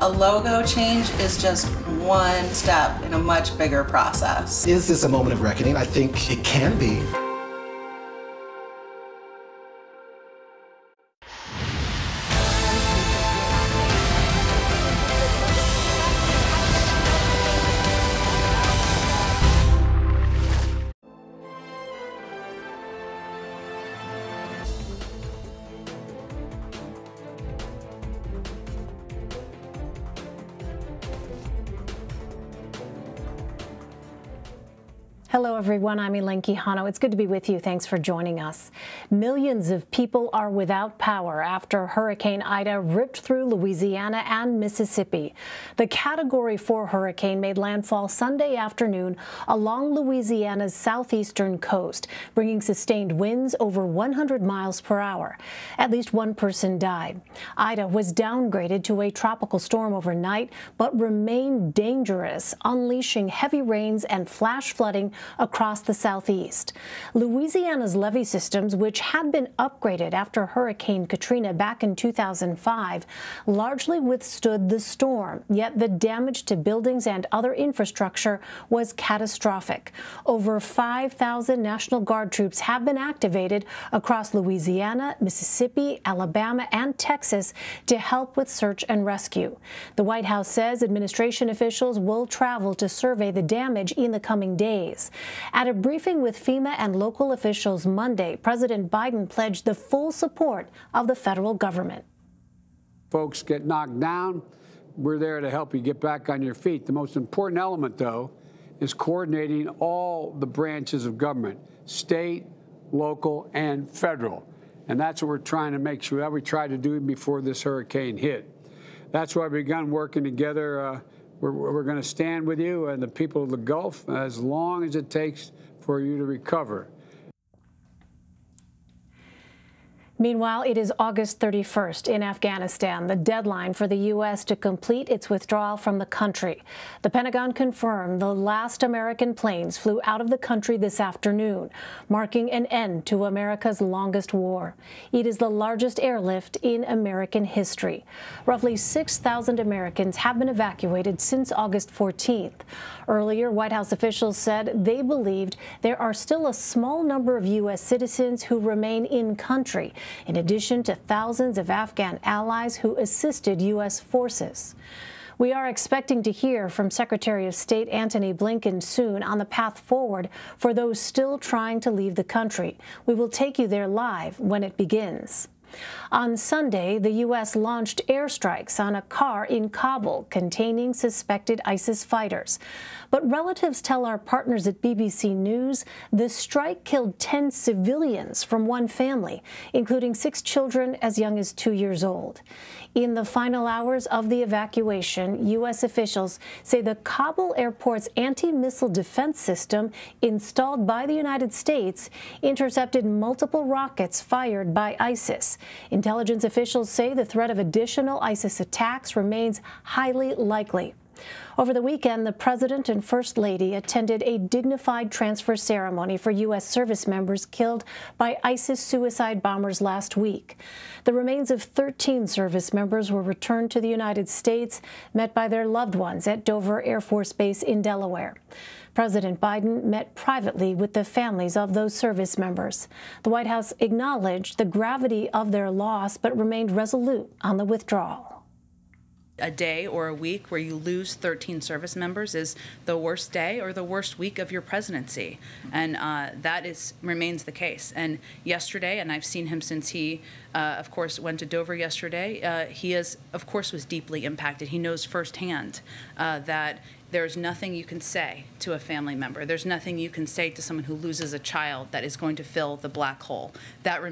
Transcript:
A logo change is just one step in a much bigger process. Is this a moment of reckoning? I think it can be. Hello, everyone. I'm Elaine Quijano. It's good to be with you. Thanks for joining us. Millions of people are without power after Hurricane Ida ripped through Louisiana and Mississippi. The Category 4 hurricane made landfall Sunday afternoon along Louisiana's southeastern coast, bringing sustained winds over 100 miles per hour. At least one person died. Ida was downgraded to a tropical storm overnight, but remained dangerous, unleashing heavy rains and flash flooding across the southeast. Louisiana's levee systems, which had been upgraded after Hurricane Katrina back in 2005, largely withstood the storm, yet the damage to buildings and other infrastructure was catastrophic. Over 5,000 National Guard troops have been activated across Louisiana, Mississippi, Alabama, and Texas to help with search and rescue. The White House says administration officials will travel to survey the damage in the coming days. At a briefing with FEMA and local officials Monday, President Biden pledged the full support of the federal government. Folks get knocked down. We're there to help you get back on your feet. The most important element, though, is coordinating all the branches of government state, local, and federal. And that's what we're trying to make sure that we tried to do before this hurricane hit. That's why we've begun working together. Uh, we're, we're going to stand with you and the people of the Gulf as long as it takes for you to recover. Meanwhile, it is August 31st in Afghanistan, the deadline for the U.S. to complete its withdrawal from the country. The Pentagon confirmed the last American planes flew out of the country this afternoon, marking an end to America's longest war. It is the largest airlift in American history. Roughly 6,000 Americans have been evacuated since August 14th. Earlier, White House officials said they believed there are still a small number of U.S. citizens who remain in country in addition to thousands of Afghan allies who assisted U.S. forces. We are expecting to hear from Secretary of State Antony Blinken soon on the path forward for those still trying to leave the country. We will take you there live when it begins. On Sunday, the U.S. launched airstrikes on a car in Kabul containing suspected ISIS fighters. But relatives tell our partners at BBC News the strike killed 10 civilians from one family, including six children as young as two years old. In the final hours of the evacuation, U.S. officials say the Kabul airport's anti-missile defense system installed by the United States intercepted multiple rockets fired by ISIS. Intelligence officials say the threat of additional ISIS attacks remains highly likely. Over the weekend, the President and First Lady attended a dignified transfer ceremony for U.S. service members killed by ISIS suicide bombers last week. The remains of 13 service members were returned to the United States, met by their loved ones at Dover Air Force Base in Delaware. President Biden met privately with the families of those service members. The White House acknowledged the gravity of their loss, but remained resolute on the withdrawal a day or a week where you lose 13 service members is the worst day or the worst week of your presidency, and uh, that is remains the case. And yesterday, and I've seen him since he, uh, of course, went to Dover yesterday. Uh, he is, of course, was deeply impacted. He knows firsthand uh, that there's nothing you can say to a family member. There's nothing you can say to someone who loses a child that is going to fill the black hole. That